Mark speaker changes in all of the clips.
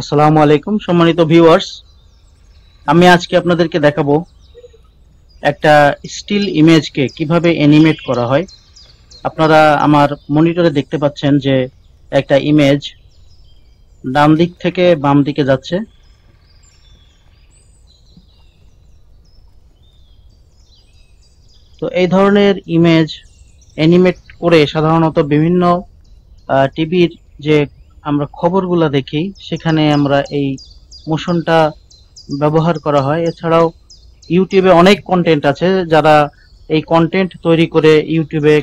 Speaker 1: আসসালামু আলাইকুম, সম্মানিত ভিউয়ার্স আমি আজকে আপনাদেরকে দেখাবো একটা স্টিল ইমেজকে কীভাবে অ্যানিমেট করা হয়। আপনারা আমার মনিটরে দেখতে পাচ্ছেন যে একটা ইমেজ ডান দিক থেকে বাম দিকে যাচ্ছে। তো এই ধরনের ইমেজ অ্যানিমেট করে সাধারণত বিভিন্ন টিভির যে আমরা খবরগুলো দেখি, সেখানে আমরা এই মোশনটা ব্যবহার করা হয়। এছাড়াও ইউটিউবে অনেক কন্টেন্ট আছে, যারা এই কন্টেন্ট তৈরি করে ইউটিউবে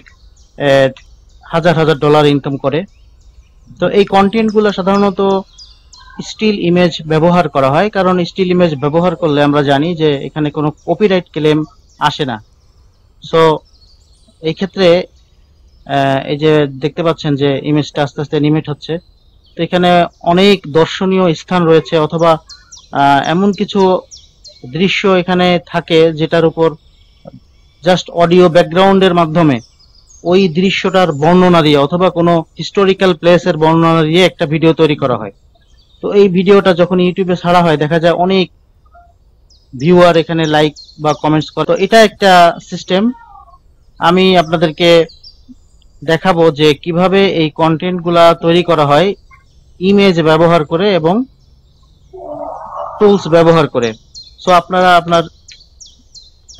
Speaker 1: হাজার হাজার ডলার ইনকাম করে। তো এই কন্টেন্টগুলো সাধারণত স্টিল ইমেজ ব্যবহার করা হয়, কারণ স্টিল ইমেজ ব্যবহার করলে আমরা জানি যে এখানে কোনো কপিরাইট ক্লেম আসে না। সো এই ক্ষেত্রে এই যে দেখতে পাচ্ছেন যে ইমেজটা আস্তে আস্তে অ্যানিমেট হচ্ছে। তো এখানে অনেক দর্শনীয় স্থান রয়েছে অথবা এমন কিছু দৃশ্য এখানে থাকে যেটার উপর জাস্ট অডিও ব্যাকগ্রাউন্ডের মাধ্যমে ওই দৃশ্যটার বর্ণনা দিয়ে অথবা কোনো হিস্টোরিক্যাল প্লেসের বর্ণনা দিয়ে একটা ভিডিও তৈরি করা হয়। তো এই ভিডিওটা যখন ইউটিউবে ছাড়া হয়, দেখা যায় অনেক ভিউয়ার এখানে লাইক বা কমেন্টস করে। তো এটা একটা সিস্টেম আমি আপনাদেরকে দেখাবো যে কীভাবে এই কন্টেন্টগুলা তৈরি করা হয়। ইমেজ ব্যবহার করে এবং টুলস ব্যবহার করে। সো আপনারা আপনার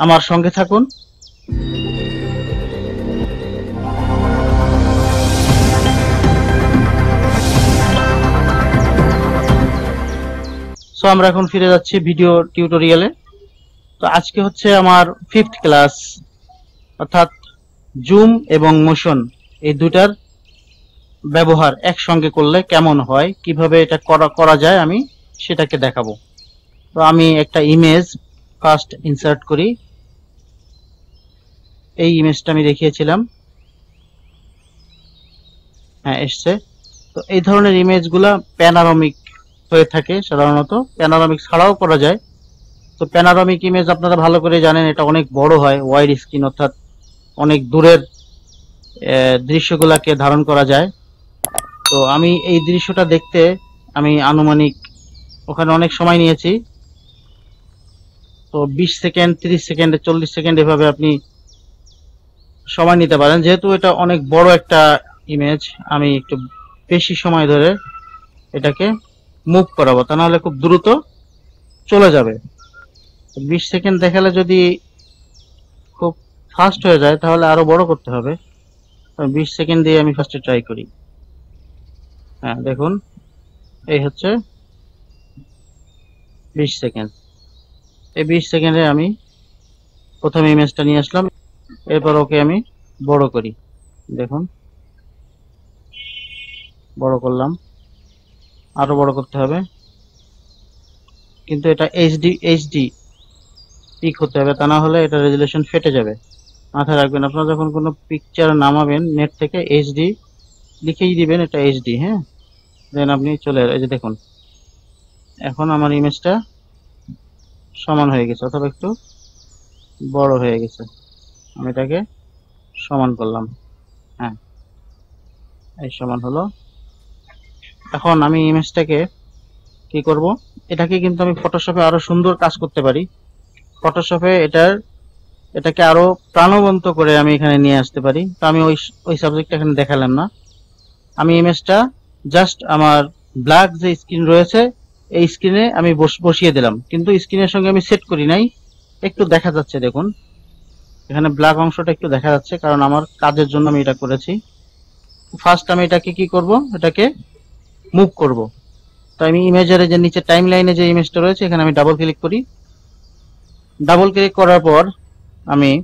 Speaker 1: আমার সঙ্গে থাকুন। সো আমরা এখন ফিরে যাচ্ছি ভিডিও টিউটোরিয়ালে তো আজকে হচ্ছে আমার ফিফথ ক্লাস অর্থাৎ জুম এবং মোশন এই দুটার ব্যবহার একসঙ্গে করলে কেমন হয়, কীভাবে এটা করা করা যায় আমি সেটাকে দেখাবো। তো আমি একটা ইমেজ ফার্স্ট ইনসার্ট করি। এই ইমেজটা আমি দেখিয়েছিলাম। হ্যাঁ এসছে। তো এই ধরনের ইমেজগুলা প্যানারমিক হয়ে থাকে সাধারণত। প্যানারমিক ছাড়াও করা যায়। তো প্যানারমিক ইমেজ আপনারা ভালো করে জানেন, এটা অনেক বড় হয় ওয়াইড স্ক্রিন অর্থাৎ অনেক দূরের দৃশ্যগুলাকে ধারণ করা যায়। তো আমি এই দৃশ্যটা দেখতে আমি আনুমানিক ওখানে অনেক সময় নিয়েছি। তো বিশ সেকেন্ড, তিরিশ সেকেন্ড, চল্লিশ সেকেন্ড এভাবে আপনি সময় নিতে পারেন। যেহেতু এটা অনেক বড় একটা ইমেজ আমি একটু বেশি সময় ধরে এটাকে মুভ করাবো, তা নাহলে খুব দ্রুত চলে যাবে। বিশ সেকেন্ড দেখালে যদি খুব ফাস্ট হয়ে যায়, তাহলে আরও বড় করতে হবে। বিশ সেকেন্ড দিয়ে আমি ফার্স্টে ট্রাই করি। হ্যাঁ দেখুন। এই হচ্ছে বিশ সেকেন্ড। এই বিশ সেকেন্ডে আমি প্রথম ইমেজটা নিয়ে আসলাম। এরপর ওকে আমি বড় করি। দেখুন। বড় করলাম। আরও বড় করতে হবে। কিন্তু এটা এইচডি এইচডি পিক হতে হবে। তা না হলে এটা রেজুলেশন ফেটে যাবে। মাথায় রাখবেন, আপনারা যখন কোনো পিকচার নামাবেন নেট থেকে এইচডি লিখেই দিবেন এটা এইচডি হ্যাঁ? দেন আপনি চলে এই যে দেখুন, এখন আমার ইমেজটা সমান হয়ে গেছে, অথবা একটু বড় হয়ে গেছে। আমি এটাকে সমান করলাম। হ্যাঁ এই সমান হলো। এখন আমি ইমেজটাকে কি করব? এটাকে কিন্তু আমি ফটোশপে আরও সুন্দর কাজ করতে পারি। ফটোশপে এটার, এটাকে আরও প্রাণবন্ত করে আমি এখানে নিয়ে আসতে পারি। তো আমি ওই ওই সাবজেক্টটা এখানে দেখালাম না। আমি ইমেজটা জাস্ট আমার ব্ল্যাক যে স্ক্রিন রয়েছে, এই স্ক্রিনে আমি বস- বসিয়ে দিলাম। কিন্তু স্ক্রিনের সঙ্গে আমি সেট করি নাই। একটু দেখা যাচ্ছে, দেখুন। এখানে ব্ল্যাক অংশটা একটু দেখা যাচ্ছে, কারণ আমার কাজের জন্য আমি এটা করেছি। ফার্স্ট আমি এটাকে কি করব? এটাকে মুভ করব। তো আমি ইমেজের যে নিচে টাইম লাইনে যে ইমেজটা রয়েছে, এখানে আমি ডাবল ক্লিক করি। ডাবল ক্লিক করার পর আমি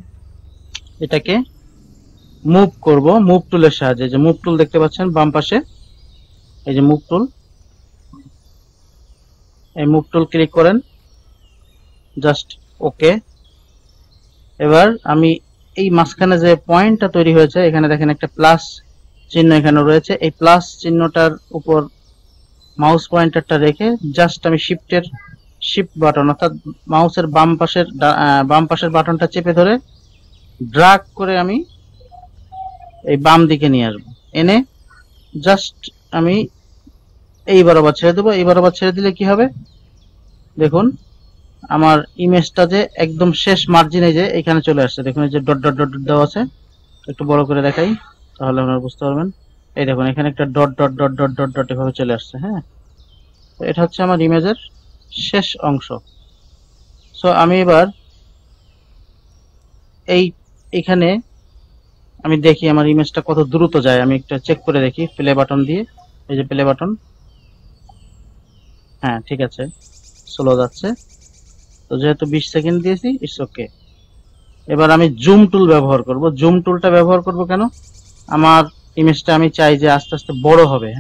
Speaker 1: এটাকে মুভ করব। মুভ টুলের সাহায্যে, যে মুভ টুল দেখতে পাচ্ছেন, বাম পাশে। এই যে মুভ টুল। এই মুভ টুল ক্লিক করেন। Just okay. এবার আমি এই মাঝখানে যে পয়েন্টটা তৈরি হয়েছে, এখানে দেখেন একটা প্লাস চিহ্ন এখানে রয়েছে। এই প্লাস চিহ্নটার উপর মাউস পয়েন্টারটা রেখে জাস্ট আমি শিফটের শিফট বাটন, অর্থাৎ মাউসের বাম পাশের বাম পাশের বাটনটা চেপে ধরে ড্রাগ করে আমি এই বাম দিকে নিয়ে আসব। এনে জাস্ট আমি এইবার আবার ছেড়ে দেবো এইবার আবার ছেড়ে দিলে কি হবে? দেখুন, আমার ইমেজটা যে একদম শেষ মার্জিনে যে এখানে চলে আসছে। দেখুন, এই যে ডট ডট ডট দেওয়া আছে। একটু বড় করে দেখাই, তাহলে আপনারা বুঝতে পারবেন। এই দেখুন, এখানে একটা dot dot dot dot dot dot এভাবে চলে আসছে হ্যাঁ? তো এটা হচ্ছে আমার ইমেজের শেষ অংশ। সো আমি এবার এই, এখানে আমি দেখি আমার ইমেজটা কত দ্রুত যায়। আমি একটা চেক করে দেখি প্লে বাটন দিয়ে। এই যে প্লে বাটন হ্যাঁ ঠিক আছে। স্লো যাচ্ছে। তো যেহেতু বিশ সেকেন্ড দিয়েছি ইটস ওকে এবার আমি জুম টুল ব্যবহার করব। জুম টুলটা ব্যবহার করব কেন? আমার ইমেজটা আমি চাই যে আস্তে আস্তে বড় হবে?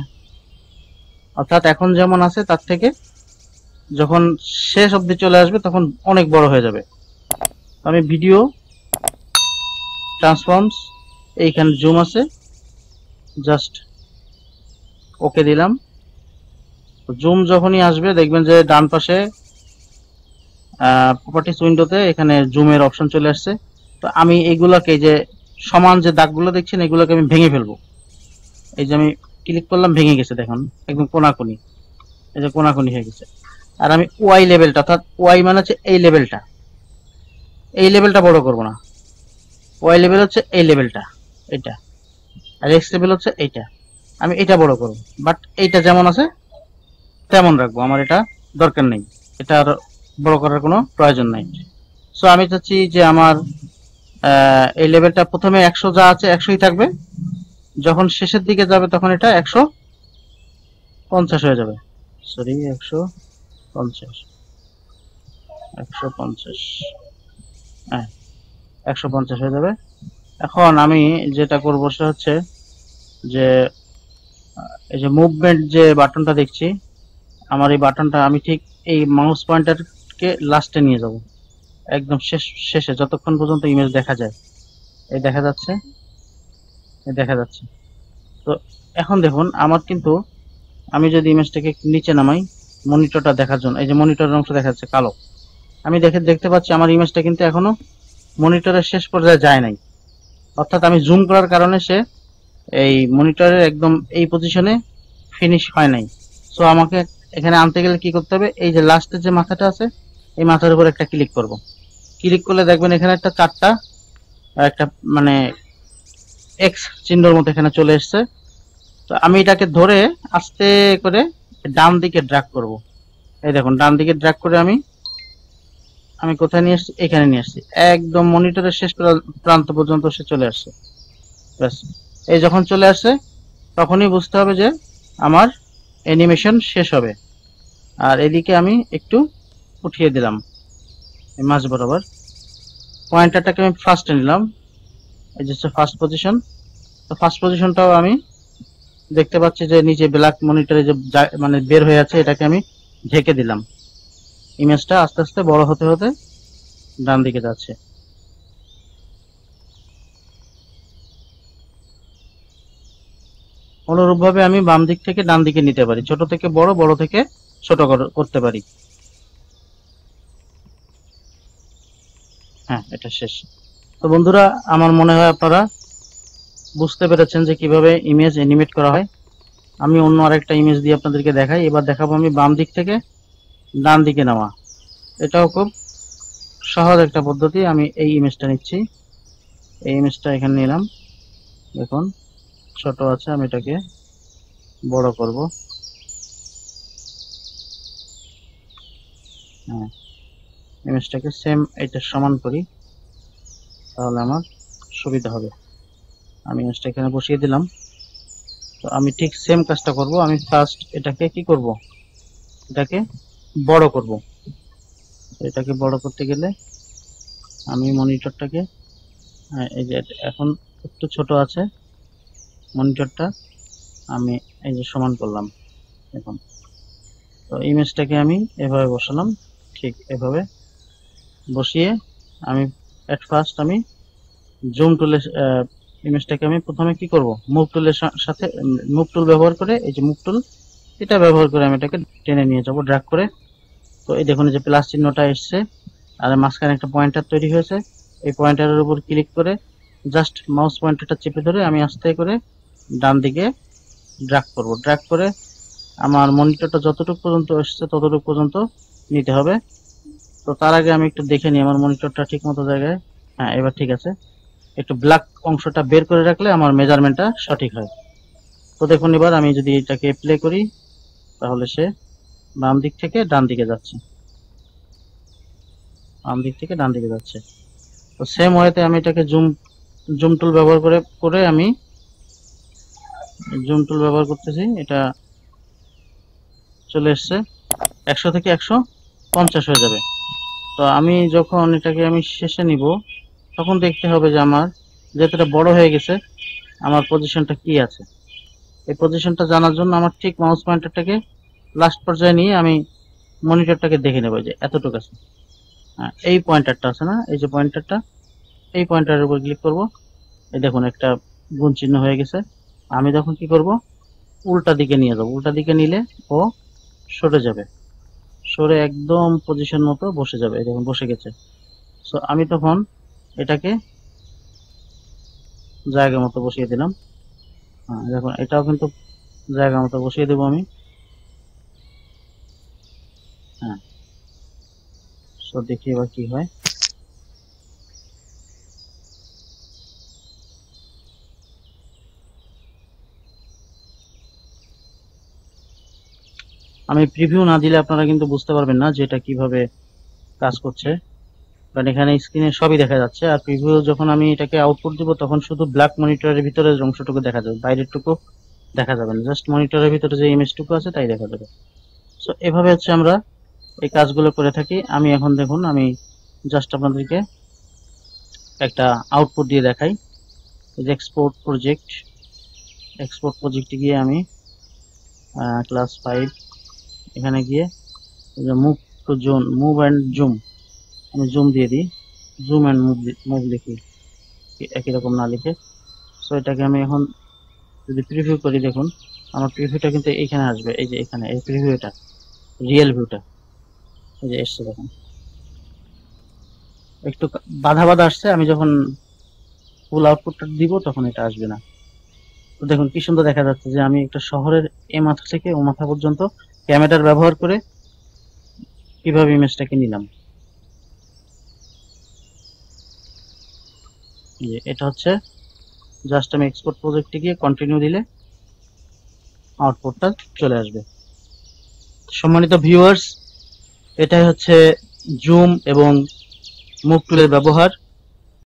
Speaker 1: অর্থাৎ এখন যেমন আছে, তার থেকে যখন শেষ অবধি চলে আসবে, তখন অনেক বড় হয়ে যাবে। আমি ভিডিও ট্রান্সফর্মস এইখানে জুম আছে। জাস্ট ওকে দিলাম। জুম যখনই আসবে, দেখবেন যে ডান পাশে প্রপার্টিস উইন্ডোতে এখানে জুমের অপশন চলে আসছে। তো আমি এইগুলাকে যে সমান যে দাগগুলো দেখছেন, এগুলোকে আমি ভেঙে ফেলব। এই যে আমি ক্লিক করলাম, ভেঙে গেছে, দেখুন। একদম কোনাকুনি। এই যে কোনাকুনি হয়ে গেছে। আর আমি ওয়াই লেভেলটা অর্থাৎ ওয়াই মানে হচ্ছে এই লেভেলটা এই লেভেলটা বড় করব না। ওয়াই লেভেল হচ্ছে এই লেভেলটা এটা আর এক্স লেভেল হচ্ছে এইটা। আমি এটা বড় করব। বাট এইটা যেমন আছে, তেমন রাখব। আমার এটা দরকার নেই। এটা আর বড় করার কোনো প্রয়োজন নাই। সো আমি চাচ্ছি যে আমার এই লেভেলটা প্রথমে একশো যা আছে, একশোই থাকবে। যখন শেষের দিকে যাবে, তখন এটা একশো পঞ্চাশ হয়ে যাবে। সরি একশো পঞ্চাশ। একশো পঞ্চাশ। হ্যাঁ একশো পঞ্চাশ হয়ে যাবে। এখন আমি যেটা করব, সেটা হচ্ছে যে এই যে মুভমেন্ট যে বাটনটা দেখছি, আমার এই বাটনটা আমি ঠিক এই মাউস পয়েন্টারকে লাস্টে নিয়ে যাব। একদম শেষ, শেষে, যতক্ষণ পর্যন্ত ইমেজ দেখা যায়। এই দেখা যাচ্ছে? এই দেখা যাচ্ছে। তো এখন দেখুন, আমার কিন্তু, আমি যদি ইমেজটাকে নিচে নামাই মনিটরটা দেখার জন্য, এই যে মনিটরের অংশ দেখা যাচ্ছে কালো। আমি দেখে, দেখতে পাচ্ছি আমার ইমেজটা কিন্তু এখনও মনিটরের শেষ পর্যায়ে যায় নাই। অর্থাৎ আমি জুম করার কারণে সে এই মনিটরের একদম এই পজিশনে ফিনিশ হয় নাই। সো আমাকে এখানে আনতে গেলে কি করতে হবে? এই যে লাস্টের যে মাথাটা আছে, এই মাথার উপর একটা ক্লিক করব। ক্লিক করলে দেখবেন এখানে একটা চারটা একটা মানে এক্স চিহ্নর মতো এখানে চলে এসেছে। তো আমি এটাকে ধরে আস্তে করে ডান দিকে ড্র্যাগ করব। এই দেখুন, ডান দিকে ড্র্যাগ করে আমি আমি কোথায় নিয়ে এসেছি? এখানে নিয়ে আসছি একদম মনিটরের শেষ প্রান্ত পর্যন্ত সে চলে আসছে। ব্যাস। এই যখন চলে আসছে তখনই বুঝতে হবে যে আমার অ্যানিমেশন শেষ হবে। আর এদিকে আমি একটু উঠিয়ে দিলাম। মাঝ বরাবর। পয়েন্টারটাকে আমি ফার্স্টে নিলাম। এই যে ফার্স্ট পজিশন তো ফার্স্ট পজিশনটাও আমি দেখতে পাচ্ছি যে নিচে ব্ল্যাক মনিটরে যে মানে বের হয়ে আছে, এটাকে আমি ঢেকে দিলাম। ইমেজটা আস্তে আস্তে বড় হতে হতে ডান দিকে যাচ্ছে। অনুরূপভাবে আমি বাম দিক থেকে ডান দিকে নিতে পারি। ছোট থেকে বড় বড় থেকে ছোট কর- করতে পারি। হ্যাঁ এটা শেষ। তো বন্ধুরা, আমার মনে হয় আপনারা বুঝতে পেরেছেন যে কীভাবে ইমেজ অ্যানিমেট করা হয়। আমি অন্য আরেকটা ইমেজ দিয়ে আপনাদেরকে দেখাই। এবার দেখাবো আমি বাম দিক থেকে ডান দিকে নেওয়া। এটাও খুব সহজ একটা পদ্ধতি। আমি এই ইমেজটা নিচ্ছি। এই ইমেজটা এখানে নিলাম। দেখুন। ছোট আছে আমি এটাকে বড় করব। হ্যাঁ ইমেজটাকে সেম এটার সমান করি তাহলে আমার সুবিধা হবে। আমি ইমেজটা এখানে বসিয়ে দিলাম। তো আমি ঠিক সেম কাজটা করব আমি ফার্স্ট এটাকে কি করব? এটাকে বড় করব। এটাকে বড় করতে গেলে আমি মনিটরটাকে হ্যাঁ, এই যে এখন একটু ছোট আছে। মনিটরটা আমি এই যে সমান করলাম এখন। তো ইমেজটাকে আমি এভাবে বসালাম, ঠিক এভাবে বসিয়ে আমি এট ফার্স্ট আমি জুম টুলে ইমেজটাকে আমি প্রথমে কি করব? মুভ টুলের সাথে মুভ টুল ব্যবহার করে, এই যে মুভ টুল এটা ব্যবহার করে আমি এটাকে টেনে নিয়ে যাব ড্র্যাগ করে। তো এই দেখুন যে প্লাস চিহ্নটা এসছে, আর মাঝখানে একটা পয়েন্টার তৈরি হয়েছে। এই পয়েন্টারের উপর ক্লিক করে জাস্ট মাউস পয়েন্টারটা চেপে ধরে আমি আস্তে করে ডান দিকে ড্র্যাগ করব। ড্র্যাগ করে আমার মনিটরটা যতটুকু পর্যন্ত এসছে ততটুকু পর্যন্ত নিতে হবে। তো তার আগে আমি একটু দেখে নিই, আমার মনিটরটা ঠিক মতো জায়গায় হ্যাঁ এবার ঠিক আছে। একটু ব্ল্যাক অংশটা বের করে রাখলে আমার মেজারমেন্টটা সঠিক হয়। তো দেখুন এবার আমি যদি এটাকে প্লে করি, তাহলে সে বাম দিক থেকে ডান দিকে যাচ্ছে। বাম দিক থেকে ডান দিকে যাচ্ছে। তো সেম ওয়েতে আমি এটাকে জুম জুম টুল ব্যবহার করে করে আমি জুম টুল ব্যবহার করতেছি এটা চলে এসছে। একশো থেকে একশো পঞ্চাশ হয়ে যাবে। তো আমি যখন এটাকে আমি শেষে নিব তখন দেখতে হবে যে আমার যেহেতু বড় হয়ে গেছে আমার পজিশনটা কি আছে। এই পজিশনটা জানার জন্য আমার ঠিক মাউস পয়েন্টারটাকে লাস্ট পর্যায়ে নিয়ে আমি মনিটরটাকে দেখে নেব যে এতটুকু আছে। হ্যাঁ, এই পয়েন্টারটা আছে না? এই যে পয়েন্টারটা এই পয়েন্টারের উপর ক্লিক করব। এই দেখুন একটা গুণ চিহ্ন হয়ে গেছে। আমি তখন কি করব? উল্টা দিকে নিয়ে যাব। উল্টা দিকে নিলে ও সরে যাবে। সরে একদম পজিশন মতো বসে যাবে। দেখুন, বসে গেছে। সো আমি তখন এটাকে জায়গা মতো বসিয়ে দিলাম। হ্যাঁ দেখুন, এটাও কিন্তু জায়গা মতো বসিয়ে দেবো আমি। হ্যাঁ। সো দেখি এবার কি হয়। আমি প্রিভিউ না দিলে আপনারা কিন্তু বুঝতে পারবেন না যে এটা কীভাবে কাজ করছে। কারণ এখানে স্ক্রিনে সবই দেখা যাচ্ছে। আর প্রিভিউ যখন আমি এটাকে আউটপুট দিব, তখন শুধু ব্ল্যাক মনিটরের ভিতরে অংশটুকু দেখা যাবে। বাইরেরটুকু দেখা যাবে না। জাস্ট মনিটরের ভিতরে যে ইমেজটুকু আছে, তাই দেখা যাবে। সো এভাবে হচ্ছে আমরা এই কাজগুলো করে থাকি। আমি এখন দেখুন, আমি জাস্ট আপনাদেরকে একটা আউটপুট দিয়ে দেখাই। এক্সপোর্ট প্রজেক্ট এক্সপোর্ট প্রজেক্টে গিয়ে আমি ক্লাস ফাইভ এখানে গিয়ে move to zone move and zoom. আমি জুম দিয়ে দিই। জুম অ্যান্ড মুভ মুভ লিখি। একই রকম না লিখে। সো এটাকে আমি এখন যদি প্রিভিউ করি, দেখুন, আমার প্রিভিউটা কিন্তু এইখানে আসবে। এই যে এখানে, এই প্রিভিউটা রিয়েল ভিউটা এই যে এসছে, দেখুন। একটু বাধা বাধা আসছে। আমি যখন ফুল আউটপুটটা দিব, তখন এটা আসবে না। তো দেখুন, কি সুন্দর দেখা যাচ্ছে যে আমি একটা শহরের এ মাথা থেকে ও মাথা পর্যন্ত ক্যামেরার ব্যবহার করে কীভাবে ইমেজটাকে নিলাম? এটা হচ্ছে জাস্ট আমি এক্সপোর্ট প্রজেক্টে গিয়ে কন্টিনিউ দিলে আউটপুটটা চলে আসবে। সম্মানিত ভিউয়ার্স এটাই হচ্ছে জুম এবং মুভ টুলের ব্যবহার।